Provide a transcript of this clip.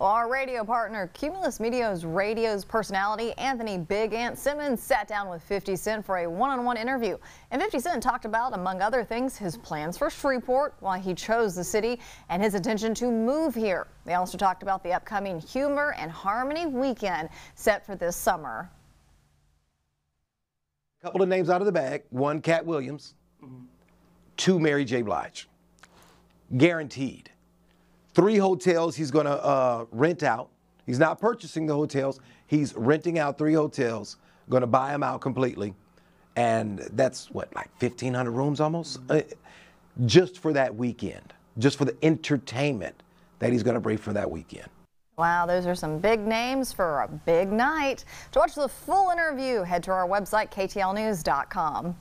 Well, our radio partner, Cumulus Media's radio's personality, Anthony Big Ant Simmons, sat down with 50 Cent for a one-on-one -on -one interview. And 50 Cent talked about, among other things, his plans for Shreveport, why he chose the city, and his intention to move here. They also talked about the upcoming Humor and Harmony weekend set for this summer. A couple of names out of the bag. One, Katt Williams. Mm-hmm. Two, Mary J. Blige. Guaranteed. Three hotels he's going to uh, rent out. He's not purchasing the hotels. He's renting out three hotels, going to buy them out completely. And that's what, like 1,500 rooms almost? Uh, just for that weekend, just for the entertainment that he's going to bring for that weekend. Wow, those are some big names for a big night. To watch the full interview, head to our website, ktalnews.com.